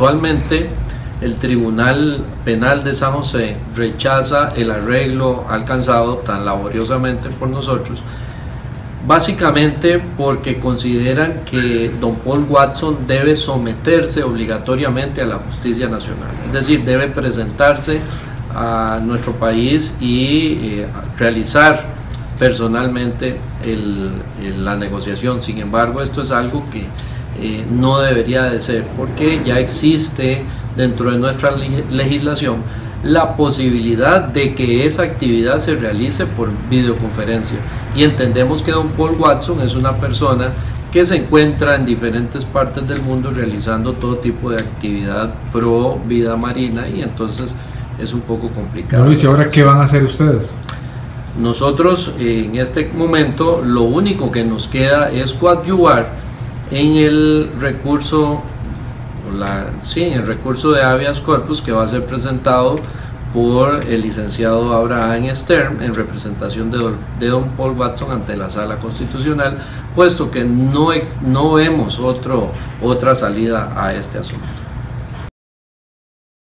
actualmente el Tribunal Penal de San José rechaza el arreglo alcanzado tan laboriosamente por nosotros, básicamente porque consideran que don Paul Watson debe someterse obligatoriamente a la justicia nacional, es decir, debe presentarse a nuestro país y eh, realizar personalmente la negociación. Sin embargo, esto es algo que eh, no debería de ser porque ya existe dentro de nuestra legislación la posibilidad de que esa actividad se realice por videoconferencia y entendemos que don Paul Watson es una persona que se encuentra en diferentes partes del mundo realizando todo tipo de actividad pro vida marina y entonces es un poco complicado. ¿y ahora qué van a hacer ustedes? Nosotros en este momento lo único que nos queda es coadyuvar en el recurso sí, en el recurso de habeas corpus que va a ser presentado por el licenciado Abraham Stern en representación de, don Paul Watson ante la sala constitucional, puesto que no, no vemos otra salida a este asunto.